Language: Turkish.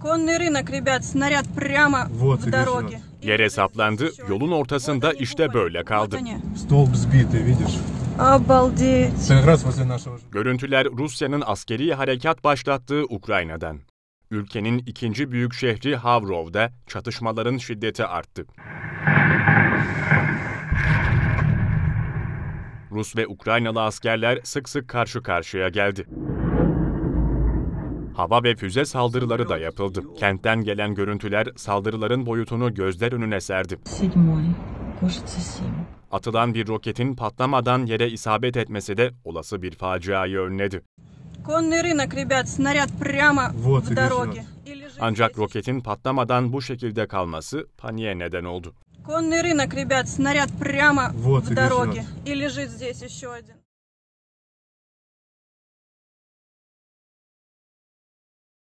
Конный рынок, ребят, снаряд прямо Вот, в и дороге. лежат. И Yere лежит saplandı, здесь еще yolun один. ortasında Вот они işte упали. böyle kaldı. Вот они. Столб сбитый, видишь? Обалдеть. Это как раз возле нашего... ж- Görüntüler Rusya'nın askeri harekat başlattığı Ukrayna'dan. Ülkenin ikinci büyük şehri Havrov'da çatışmaların şiddeti arttı. Rus ve Ukraynalı askerler sık sık karşı karşıya geldi. Hava ve füze saldırıları da yapıldı. Kentten gelen görüntüler saldırıların boyutunu gözler önüne serdi. Седьмой. Кажется, семь. Atılan bir roketin patlamadan yere isabet etmesi de olası bir faciayı önledi. Конный рынок, ребят, снаряд прямо Вот, в и дороге. лежат. И лежит Ancak здесь. roketin patlamadan bu şekilde kalması paniğe neden oldu. Конный рынок, ребят, снаряд прямо Вот, в и дороге. лежат. И лежит здесь еще один.